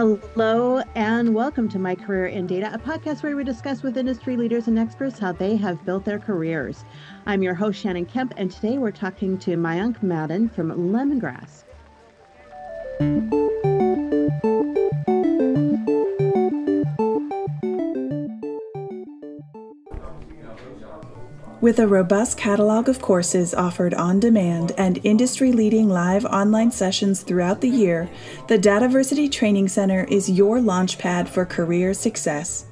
Hello, and welcome to My Career in Data, a podcast where we discuss with industry leaders and experts how they have built their careers. I'm your host, Shannon Kemp, and today we're talking to Mayank Madan from Lemongrass. With a robust catalog of courses offered on demand and industry leading live online sessions throughout the year, the Dataversity Training Center is your launchpad for career success.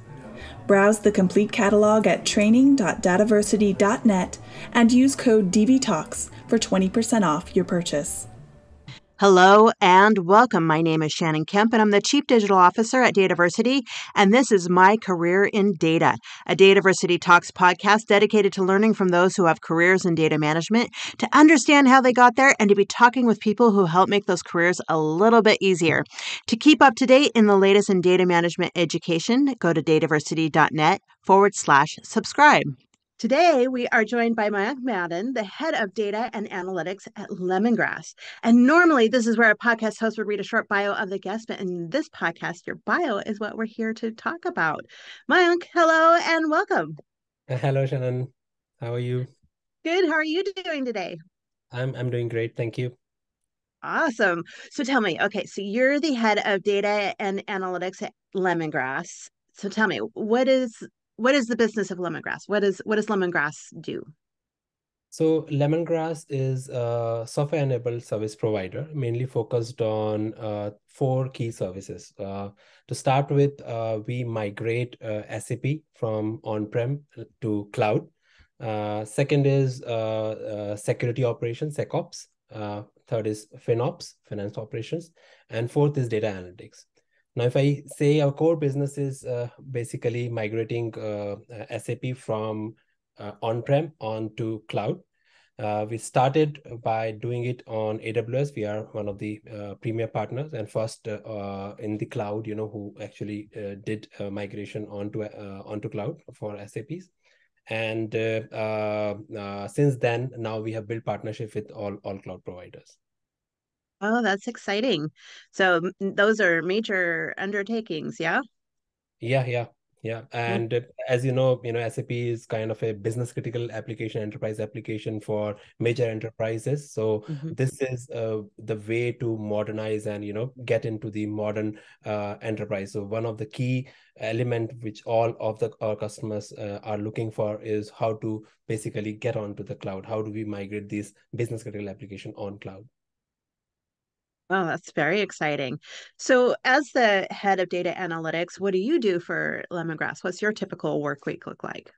Browse the complete catalog at training.dataversity.net and use code DVTalks for 20% off your purchase. Hello and welcome. My name is Shannon Kemp, and I'm the Chief Digital Officer at Dataversity, and this is My Career in Data, a Dataversity Talks podcast dedicated to learning from those who have careers in data management, to understand how they got there, and to be talking with people who help make those careers a little bit easier. To keep up to date in the latest in data management education, go to dataversity.net forward slash subscribe. Today, we are joined by Mayank Madan, the head of data and analytics at Lemongrass. And normally, this is where a podcast host would read a short bio of the guest, but in this podcast, your bio is what we're here to talk about. Mayank, hello and welcome. Uh, hello, Shannon. How are you? Good. How are you doing today? I'm I'm doing great. Thank you. Awesome. So tell me, okay, so you're the head of data and analytics at Lemongrass. So tell me, what is what is the business of lemongrass? What is what does lemongrass do? So lemongrass is a software-enabled service provider, mainly focused on uh, four key services. Uh, to start with, uh, we migrate uh, SAP from on-prem to cloud. Uh, second is uh, security operations, SecOps. third is FinOps, finance operations, and fourth is data analytics. Now, if I say our core business is uh, basically migrating uh, SAP from uh, on-prem onto cloud, uh, we started by doing it on AWS. We are one of the uh, premier partners and first uh, in the cloud, you know, who actually did migration onto onto cloud for SAPs. And since then, now we have built partnership with all all cloud providers. Oh, that's exciting. So those are major undertakings, yeah? Yeah, yeah, yeah. And mm-hmm. as you know, you know, SAP is kind of a business critical application, enterprise application for major enterprises. So mm-hmm. this is uh, the way to modernize and you know get into the modern uh, enterprise. So one of the key element which all of the our customers uh, are looking for is how to basically get onto the cloud. How do we migrate these business critical application on cloud? Oh, that's very exciting. So, as the head of data analytics, what do you do for Lemongrass? What's your typical work week look like?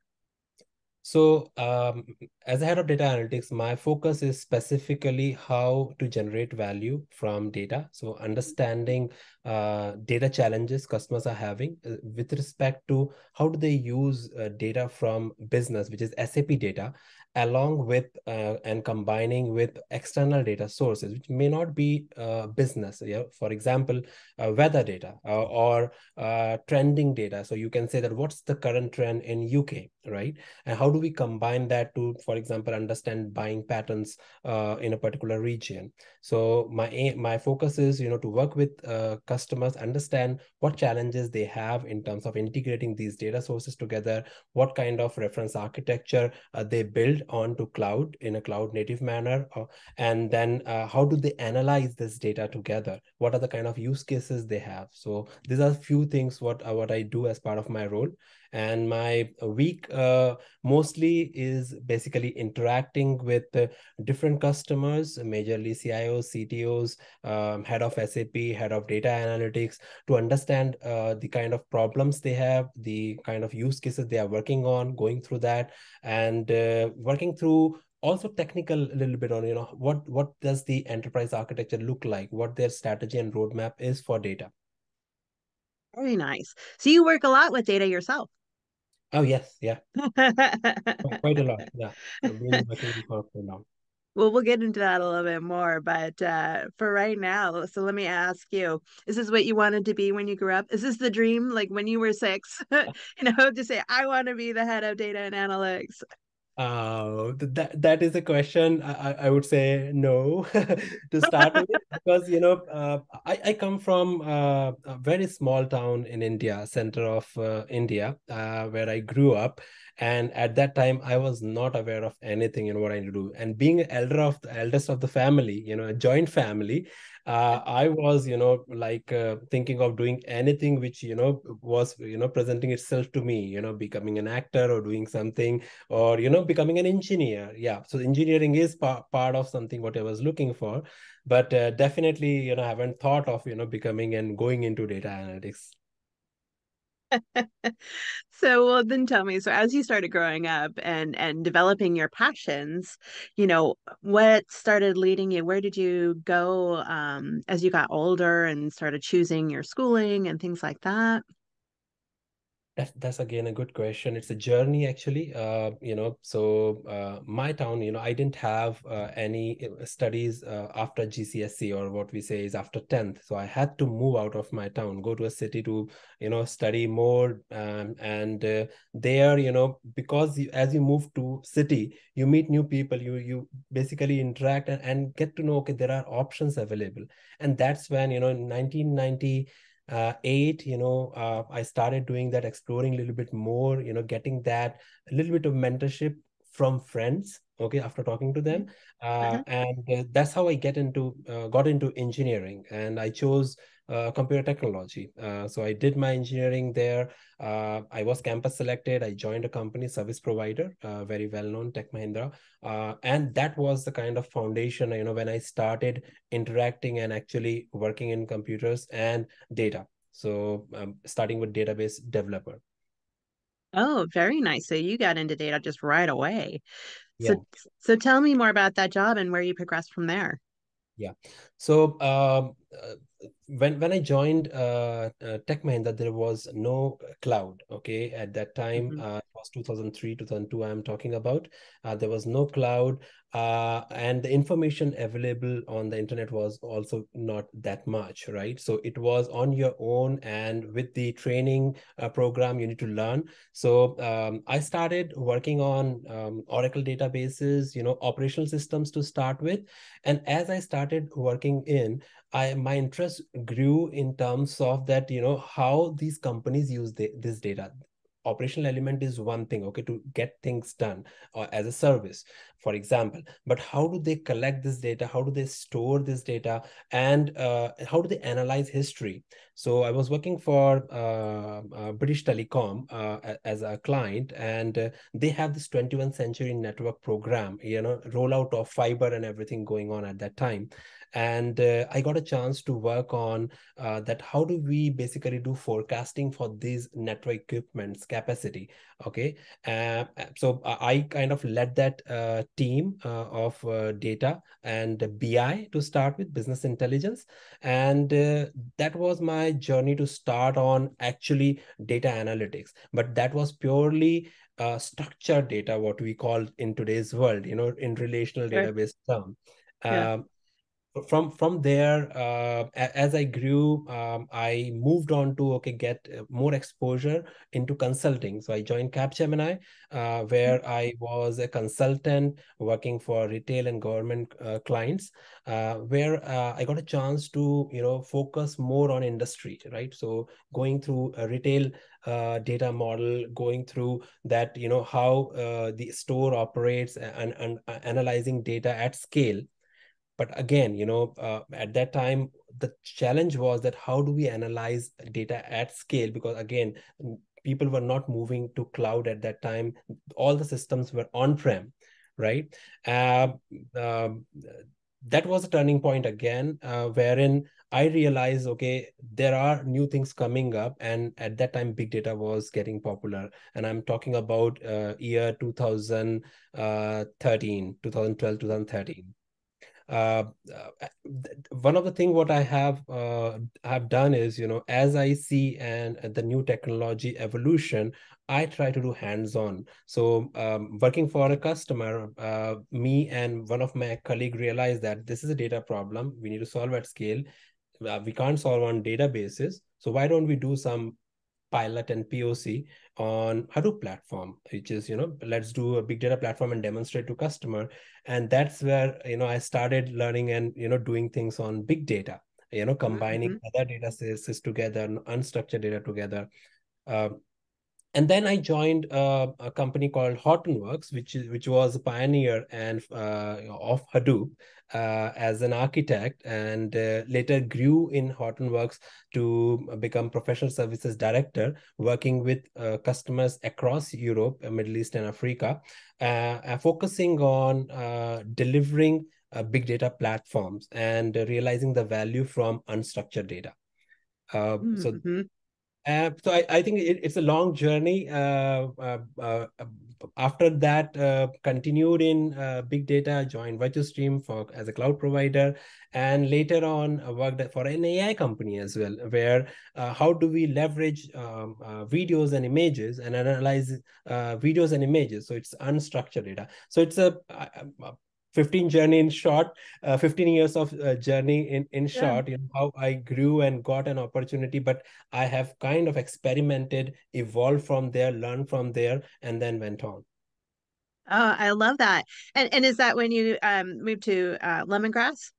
So, um, as a head of data analytics, my focus is specifically how to generate value from data. So, understanding uh, data challenges customers are having uh, with respect to how do they use uh, data from business, which is SAP data, along with uh, and combining with external data sources which may not be uh, business yeah for example uh, weather data or trending data. So you can say that what's the current trend in uk right? And how do we combine that to for example understand buying patterns uh, in a particular region? So my my focus is you know to work with uh, customers understand what challenges they have in terms of integrating these data sources together what kind of reference architecture they build onto cloud in a cloud native manner uh, and then uh, how do they analyze this data together? What are the kind of use cases they have? So these are a few things what uh, what i do as part of my role and my week uh, mostly is basically interacting with uh, different customers majorly cios ctos um, head of sap head of data analytics to understand uh, the kind of problems they have the kind of use cases they are working on going through that and working through also technical a little bit on you know what what does the enterprise architecture look like? What their strategy and roadmap is for data. Very nice. So you work a lot with data yourself Oh yes, yeah, quite a lot. Yeah, for long. Well, we'll get into that a little bit more, but uh, for right now, so let me ask you: Is this what you wanted to be when you grew up? Is this the dream, like when you were six? you know, to say, "I want to be the head of data and analytics." Uh, that that is a question. I, I would say no to start with because you know uh, I I come from uh, a very small town in India, center of uh, India, uh, where I grew up, and at that time i was not aware of anything in what i do and being elder of the eldest of the family you know a joint family uh, i was you know like uh, thinking of doing anything which you know was you know presenting itself to me you know becoming an actor or doing something or you know becoming an engineer. Yeah so engineering is pa- part of something what i was looking for but uh, definitely you know i haven't thought of you know becoming and going into data analytics so well then tell me so as you started growing up and and developing your passions you know what started leading you? Where did you go um, as you got older and started choosing your schooling and things like that that's, that's again a good question. It's a journey, actually. Uh, you know, so uh, my town, you know, I didn't have uh, any uh, studies uh, after GCSE or what we say is after 10th. So I had to move out of my town, go to a city to, you know, study more. Um, and uh, there, you know, because you, as you move to city, you meet new people, you you basically interact and, and get to know, okay, there are options available. And that's when, you know, in 1990, uh, eight, you know, uh, I started doing that, exploring a little bit more, you know, getting that a little bit of mentorship from friends. Okay, after talking to them, uh, uh-huh. and uh, that's how I get into uh, got into engineering, and I chose computer technology. Uh, so I did my engineering there. Uh, I was campus selected. I joined a company service provider, uh, very well known Tech Mahindra, uh, and that was the kind of foundation. You know, when I started interacting and actually working in computers and data. So um, starting with database developer. Oh, very nice. So you got into data just right away. So, yeah. so tell me more about that job and where you progressed from there. Yeah. So um, uh, when when I joined uh, uh, Tech Mahindra, there was no cloud. Okay, at that time, mm-hmm. uh, it was 2003, 2002. I am talking about. Uh, there was no cloud, uh, and the information available on the internet was also not that much, right? So it was on your own, and with the training uh, program, you need to learn. So um, I started working on um, Oracle databases, you know, operational systems to start with, and as I started working in I my interest grew in terms of that you know how these companies use the, this data. Operational element is one thing okay to get things done or uh, as a service for example. But how do they collect this data? How do they store this data? And uh, how do they analyze history? So i was working for uh, uh, british telecom uh, as a client and uh, they have this 21st century network program you know rollout of fiber and everything going on at that time and uh, i got a chance to work on uh, that how do we basically do forecasting for these network equipments capacity okay uh, so i kind of led that uh, team uh, of uh, data and bi to start with business intelligence and that was my journey to start on actually data analytics but that was purely uh, structured data, what we call in today's world, you know, in relational database term. Yeah. Um, from from there uh, as i grew um, i moved on to okay get uh, more exposure into consulting so i joined capgemini uh, where mm-hmm. i was a consultant working for retail and government uh, clients uh, where uh, i got a chance to you know focus more on industry right so going through a retail uh, data model going through that you know how uh, the store operates and, and uh, analyzing data at scale but again you know uh, at that time the challenge was that how do we analyze data at scale? Because again people were not moving to cloud at that time. All the systems were on prem right? Uh, um, that was a turning point again uh, wherein i realized okay there are new things coming up and at that time big data was getting popular. And i'm talking about uh, year 2013 uh, 2012 2013 uh, one of the thing what I have uh, have done is you know as I see and the new technology evolution, I try to do hands on. So um, working for a customer, uh, me and one of my colleague realized that this is a data problem. We need to solve at scale. Uh, we can't solve on databases. So why don't we do some pilot and POC on Hadoop platform, which is, you know, let's do a big data platform and demonstrate to customer. And that's where, you know, I started learning and, you know, doing things on big data, you know, combining mm-hmm. other data sets together, and unstructured data together. Uh, and then I joined uh, a company called Hortonworks, which is which was a pioneer and uh, of Hadoop uh, as an architect, and uh, later grew in Hortonworks to become professional services director, working with uh, customers across Europe, Middle East, and Africa, focusing on delivering big data platforms and realizing the value from unstructured data. Mm-hmm. So uh, so I, I think it, it's a long journey. Uh, uh, uh after that, uh, continued in big data, joined Virtustream for as a cloud provider, and later on worked for an AI company as well. Where how do we leverage um, videos and images and analyze videos and images? So it's unstructured data. So it's a 15 journey in short uh, 15 years of uh, journey in in yeah. short you know how i grew and got an opportunity but i have kind of experimented evolved from there learned from there and then went on. Oh i love that. And and is that when you um moved to uh, lemongrass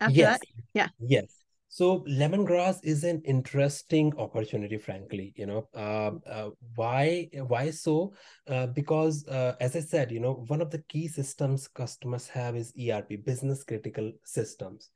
after yes. that? Yeah. Yes so lemongrass is an interesting opportunity, frankly. You know, uh, uh, why why so? Uh, because uh, as I said, you know, one of the key systems customers have is ERP, business critical systems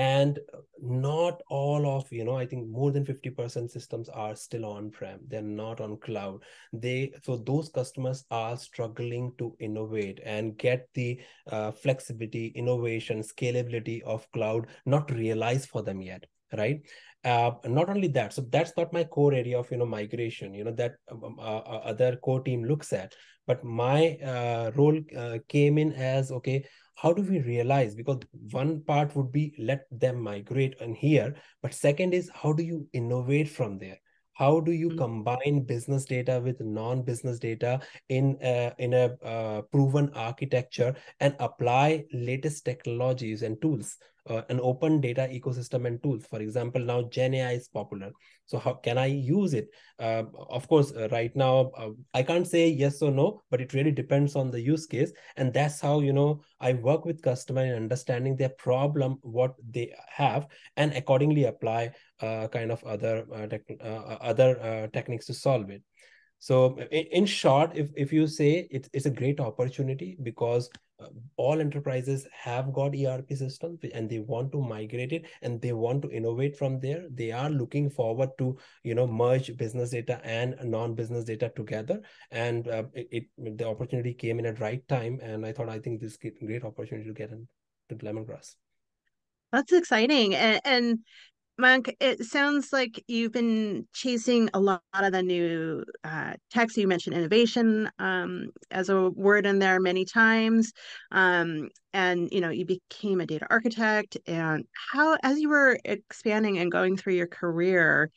and not all of you know i think more than 50% systems are still on prem they're not on cloud. They so those customers are struggling to innovate and get the uh, flexibility innovation scalability of cloud not realized for them yet right? Uh, not only that so that's not my core area of you know migration you know that um, um uh, uh, other core team looks at. But my uh, role uh, came in as okay how do we realize? Because one part would be let them migrate in here but second is how do you innovate from there how do you mm-hmm. combine business data with non-business data in a, in a uh, proven architecture and apply latest technologies and tools uh, an open data ecosystem and tools. For example, now Gen AI is popular. So how can I use it? Uh, of course, uh, right now uh, I can't say yes or no, but it really depends on the use case. And that's how you know I work with customer in understanding their problem, what they have, and accordingly apply uh, kind of other uh, other techniques to solve it. So in, in short, if, if you say it's, it's a great opportunity because uh, all enterprises have got ERP systems and they want to migrate it and they want to innovate from there. They are looking forward to, you know, merge business data and non-business data together. And uh, it, it, the opportunity came in at right time. And I thought, I think this is a great opportunity to get into Lemongrass. That's exciting. And, and Mayank, it sounds like you've been chasing a lot of the new uh, techs. You mentioned innovation um, as a word in there many times, um, and you know you became a data architect. And how, as you were expanding and going through your career,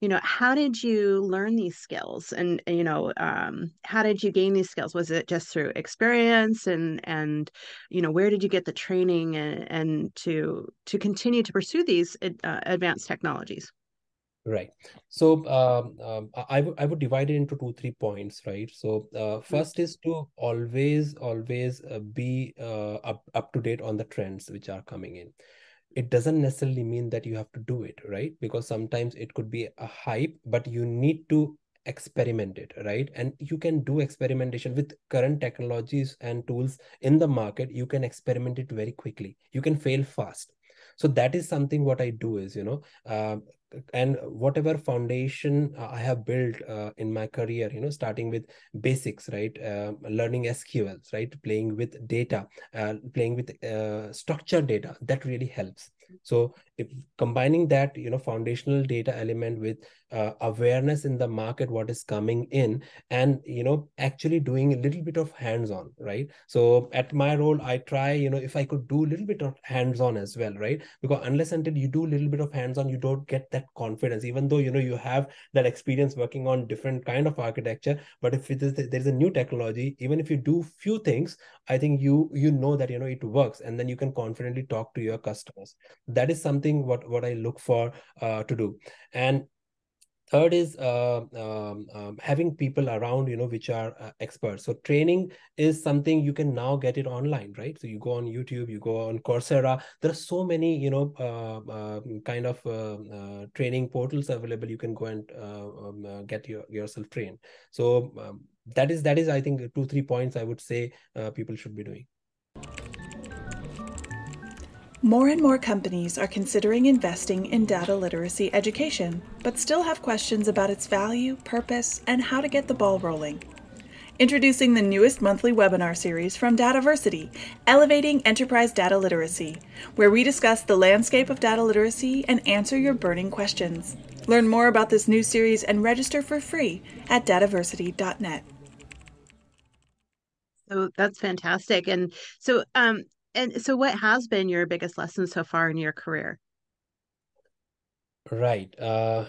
you know how did you learn these skills? And you know um, how did you gain these skills? Was it just through experience? And and you know where did you get the training and, and to to continue to pursue these uh, advanced technologies? Right. So um, um, I, w- I would divide it into two three points right? So uh, 1st mm-hmm. is to always always uh, be uh, up, up to date on the trends which are coming in it doesn't necessarily mean that you have to do it right? Because sometimes it could be a hype but you need to experiment it right? And you can do experimentation with current technologies and tools in the market. You can experiment it very quickly. You can fail fast. So that is something what i do is you know uh, and whatever foundation uh, i have built uh, in my career you know starting with basics right? Uh, learning sqls right? Playing with data uh, playing with uh, structured data. That really helps. So if combining that you know foundational data element with uh, awareness in the market what is coming in and you know actually doing a little bit of hands on right? So at my role i try you know if i could do a little bit of hands on as well right? Because unless until you do a little bit of hands on you don't get that confidence even though you know you have that experience working on different kind of architecture but if it is there's a new technology even if you do few things i think you you know that you know it works and then you can confidently talk to your customers. That is something what what i look for uh, to do. And third is uh, um, um, having people around you know which are uh, experts. So training is something you can now get it online right? So you go on youtube you go on coursera. There are so many you know uh, um, kind of uh, uh, training portals available. You can go and uh, um, get your, yourself trained. So um, that is that is i think two three points i would say people should be doing more and more companies are considering investing in data literacy education, but still have questions about its value, purpose, and how to get the ball rolling. Introducing the newest monthly webinar series from Dataversity, Elevating Enterprise Data Literacy, where we discuss the landscape of data literacy and answer your burning questions. Learn more about this new series and register for free at dataversity.net. So that's fantastic. And so um, and so what has been your biggest lesson so far in your career right uh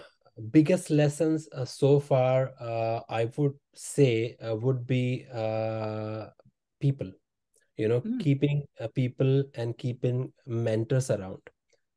biggest lessons uh, so far uh, i would say uh, would be uh, people you know mm. keeping uh, people and keeping mentors around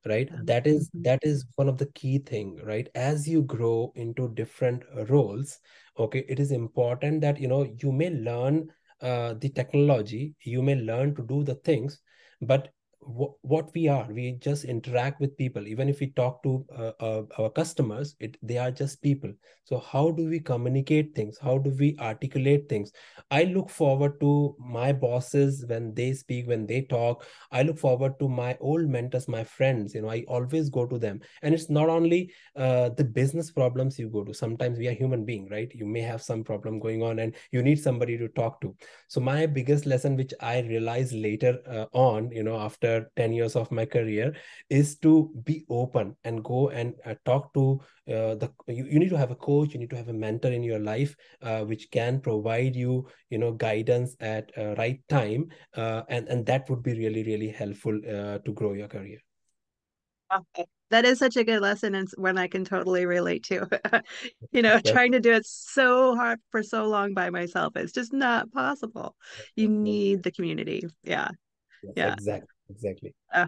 right yeah. that is, mm-hmm. that is one of the key thing right as you grow into different roles okay it is important that you know you may learn uh, the technology you may learn to do the things but what we are we just interact with people. Even if we talk to uh, uh, our customers it they are just people. So how do we communicate things? How do we articulate things? I look forward to my bosses when they speak when they talk. I look forward to my old mentors my friends. You know i always go to them. And it's not only uh, the business problems you go to. Sometimes we are human being right? You may have some problem going on and you need somebody to talk to. So my biggest lesson which i realized later uh, on you know after after 10 years of my career is to be open and go and uh, talk to uh, the you, you need to have a coach you need to have a mentor in your life uh, which can provide you you know guidance at uh, right time uh, and and that would be really really helpful uh, to grow your career okay that is such a good lesson and one I can totally relate to. you know, trying to do it so hard for so long by myself, it's just not possible. You need the community. Yeah. Yeah. Exactly exactly. Uh,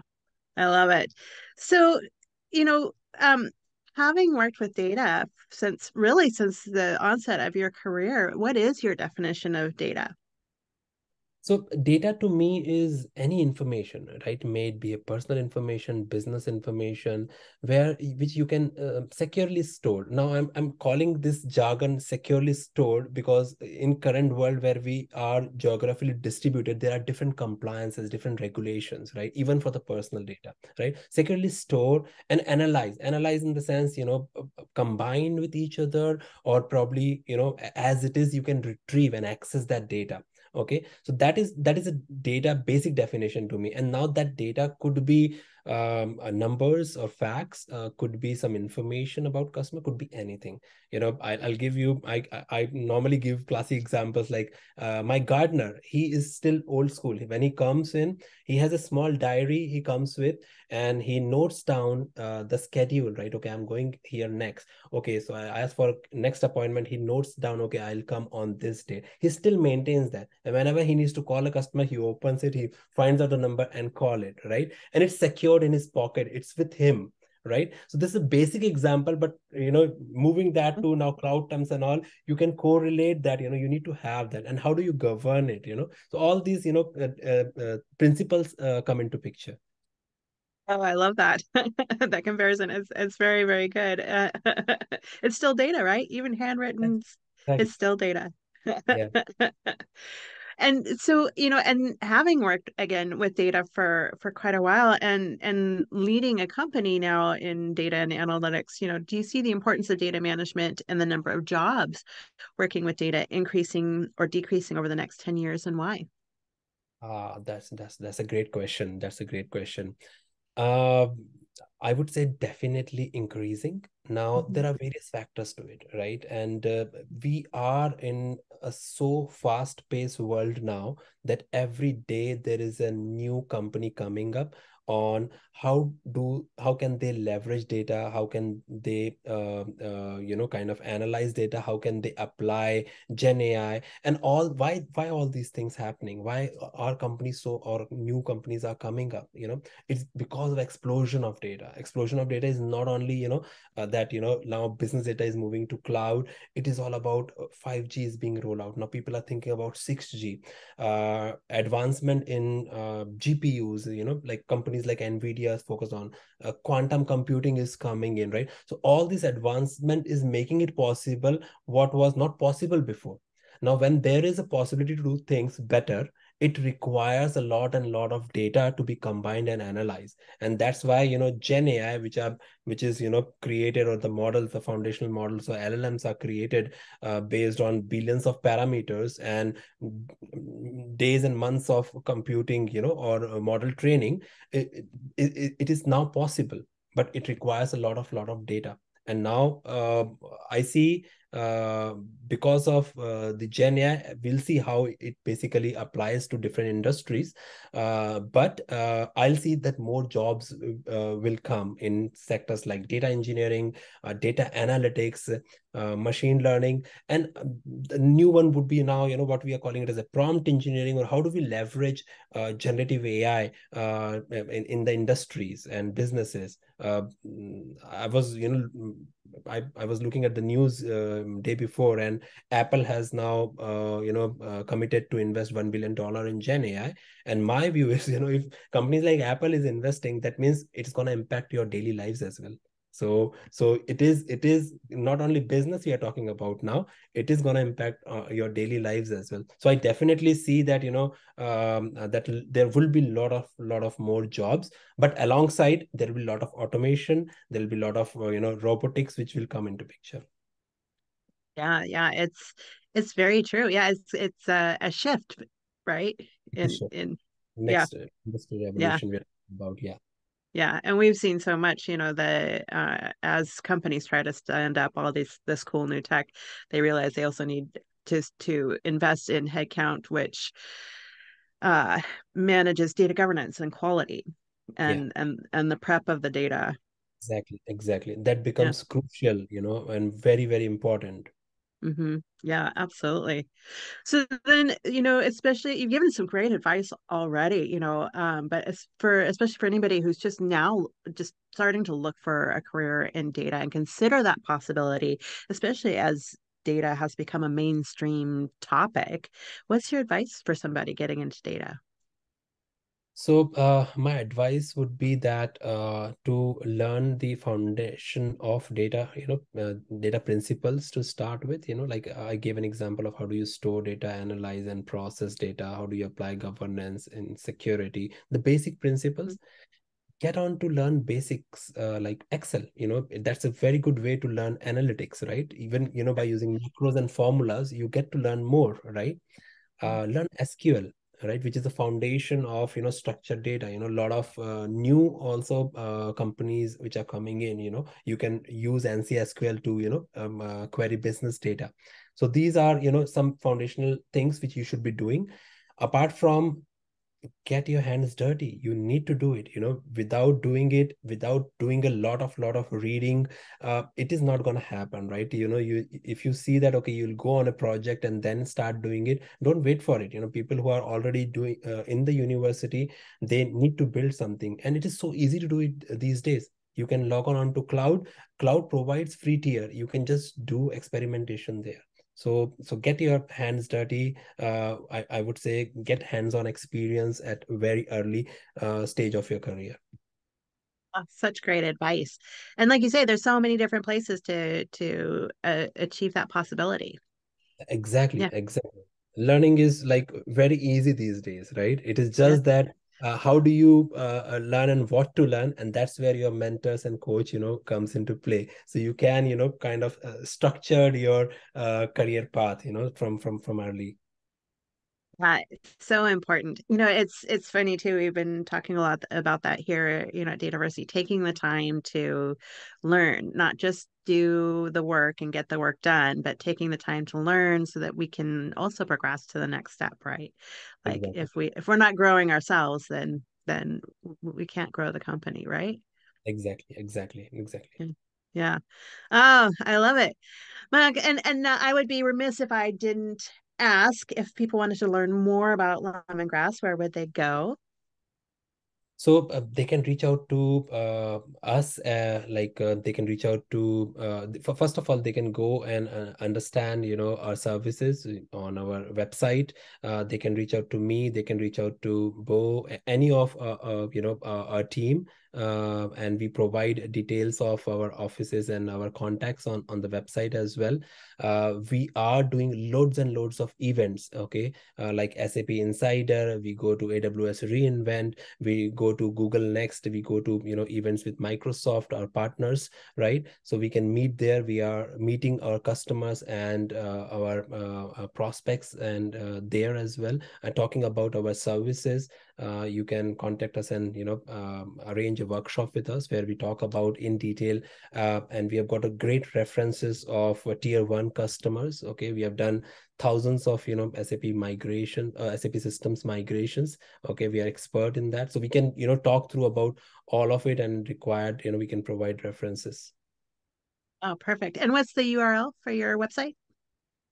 i love it. So you know um having worked with data since really since the onset of your career what is your definition of data so data to me is any information, right? May it be a personal information, business information, where which you can uh, securely store. Now I'm I'm calling this jargon securely stored because in current world where we are geographically distributed, there are different compliances, different regulations, right? Even for the personal data, right? Securely store and analyze. Analyze in the sense, you know, combine with each other, or probably, you know, as it is, you can retrieve and access that data okay so that is that is a data basic definition to me. And now that data could be um, uh, numbers or facts uh, could be some information about customer could be anything. You know I, will give you I, I normally give classic examples like uh, my gardener he is still old school. When he comes in he has a small diary he comes with and he notes down the schedule right? Okay i'm going here next. Okay so i ask for next appointment. He notes down okay i'll come on this day. He still maintains that. And whenever he needs to call a customer he opens it he finds out the number and call it right? And it's in his pocket it's with him right so this is a basic example but you know moving that to now cloud terms and all you can correlate that you know you need to have that and how do you govern it you know so all these you know uh, uh, uh, principles uh, come into picture Oh, I love that. that comparison is it's very very good. Uh, it's still data, right? Even handwritten, it's still data. yeah. and so you know and having worked again with data for for quite a while and and leading a company now in data and analytics you know do you see the importance of data management and the number of jobs working with data increasing or decreasing over the next 10 years and why? Ah that's that's that's a great question. That's a great question. Uh, I would say definitely increasing. Now mm-hmm. there are various factors to it, right? And uh, we are in a so fast-paced world now that every day there is a new company coming up on how do how can they leverage data? How can they uh, uh, you know kind of analyze data? How can they apply gen ai and all why why all these things happening? Why are companies so or new companies are coming up you know? It's because of explosion of data. Explosion of data is not only you know uh, that you know now business data is moving to cloud. It is all about 5g uh, is being rolled out. Now people are thinking about 6g uh, advancement in uh, gpus you know like companies like nvidia is focused on uh, quantum computing is coming in right? So all this advancement is making it possible what was not possible before. Now when there is a possibility to do things better it requires a lot and lot of data to be combined and analyzed. And that's why you know gen ai which are which is you know created or the models the foundational models or llms are created uh, based on billions of parameters and days and months of computing you know or model training it, it, it is now possible but it requires a lot of lot of data. And now uh, i see uh, because of uh, the Gen AI, we'll see how it basically applies to different industries. Uh, but uh, I'll see that more jobs uh, will come in sectors like data engineering, data analytics, machine learning, and the new one would be now, you know, what we are calling it as a prompt engineering, or how do we leverage generative AI in, in the industries and businesses. I was, you know, I, I was looking at the news um, day before, and Apple has now, uh, you know, uh, committed to invest one billion dollar in Gen AI. And my view is, you know, if companies like Apple is investing, that means it's going to impact your daily lives as well so so it is it is not only business we are talking about now it is going to impact uh, your daily lives as well. So i definitely see that you know um, uh, that there will be a lot of lot of more jobs but alongside there will be a lot of automation there will be a lot of uh, you know robotics which will come into picture. Yeah yeah it's it's very true. Yeah it's it's a, a shift right? In in next yeah. industry revolution yeah. we're about yeah yeah, and we've seen so much, you know, that uh, as companies try to stand up all these this cool new tech, they realize they also need to to invest in headcount, which uh, manages data governance and quality, and yeah. and and the prep of the data. Exactly, exactly. That becomes yeah. crucial, you know, and very very important. Mm-hmm. Yeah, absolutely. So then, you know, especially you've given some great advice already, you know, um, but as for especially for anybody who's just now just starting to look for a career in data and consider that possibility, especially as data has become a mainstream topic, what's your advice for somebody getting into data? So uh, my advice would be that uh, to learn the foundation of data, you know, uh, data principles to start with, you know, like I gave an example of how do you store data, analyze and process data, how do you apply governance and security, the basic principles. Get on to learn basics uh, like Excel. You know, that's a very good way to learn analytics, right? Even, you know, by using macros and formulas, you get to learn more, right? Uh, learn SQL right which is the foundation of you know structured data you know a lot of uh, new also uh, companies which are coming in you know. You can use ANSI SQL to you know um, uh, query business data. So these are you know some foundational things which you should be doing. Apart from get your hands dirty. You need to do it you know without doing it without doing a lot of lot of reading uh, it is not going to happen right? You know you if you see that okay you'll go on a project and then start doing it don't wait for it. You know people who are already doing uh, in the university they need to build something. And it is so easy to do it these days. You can log on onto cloud. Cloud provides free tier. You can just do experimentation there so so get your hands dirty. Uh, I, I would say get hands-on experience at very early uh, stage of your career. Oh, such great advice. And like you say there's so many different places to to uh, achieve that possibility. Exactly yeah. exactly. Learning is like very easy these days right? It is just yeah. that uh, how do you uh, uh, learn and what to learn? And that's where your mentors and coach you know comes into play. So you can you know kind of uh, your uh, career path you know from from from early yeah, so important. You know, it's it's funny too. We've been talking a lot about that here, you know, at Dataversity, taking the time to learn, not just do the work and get the work done, but taking the time to learn so that we can also progress to the next step, right? Like exactly. if we if we're not growing ourselves, then then we can't grow the company, right? Exactly, exactly, exactly. Yeah. Oh, I love it. Mark, and and uh, I would be remiss if I didn't ask if people wanted to learn more about lemongrass, where would they go? So uh, they can reach out to uh, us, uh, like uh, they can reach out to, uh, first of all, they can go and uh, understand, you know, our services on our website. they can reach out to me, they can reach out to Bo, any of, you know, our team uh, and we provide details of our offices and our contacts on on the website as well. Uh, we are doing loads and loads of events okay? Uh, like sap insider we go to aws reinvent we go to google next we go to you know events with microsoft our partners right? So we can meet there we are meeting our customers and uh, our, uh, our, prospects and uh, there as well and talking about our services you can contact us and you know um, arrange a workshop with us where we talk about in detail and we have got a great references of tier one customers okay? We have done thousands of you know sap migration uh, sap systems migrations okay? We are expert in that. So we can you know talk through about all of it and required you know we can provide references. Oh perfect. And what's the url for your website?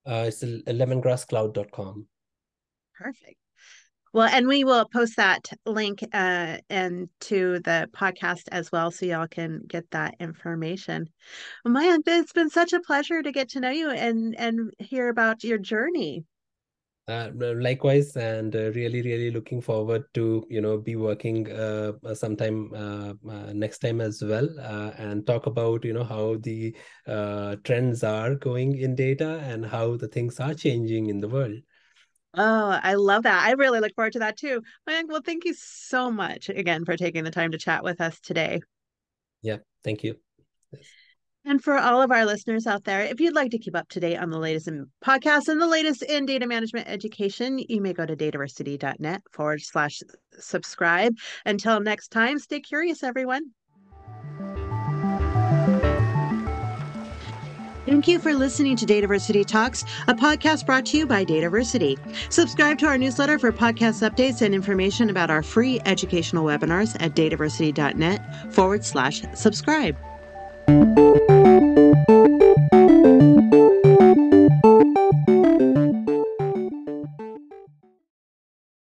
Uh, it's lemongrasscloud.com perfect well, and we will post that link uh, to the podcast as well, so y'all can get that information. Maya, it's been such a pleasure to get to know you and and hear about your journey. Uh, likewise, and uh, really, really looking forward to you know be working uh, sometime uh, uh, next time as well, uh, and talk about you know how the trends are going in data and how the things are changing in the world. Oh, I love that. I really look forward to that too. Well, thank you so much again for taking the time to chat with us today. Yeah, thank you. And for all of our listeners out there, if you'd like to keep up to date on the latest in podcasts and the latest in data management education, you may go to dataversity.net forward slash subscribe. Until next time, stay curious, everyone. Thank you for listening to Dataversity Talks, a podcast brought to you by Dataversity. Subscribe to our newsletter for podcast updates and information about our free educational webinars at dataversity.net forward slash subscribe.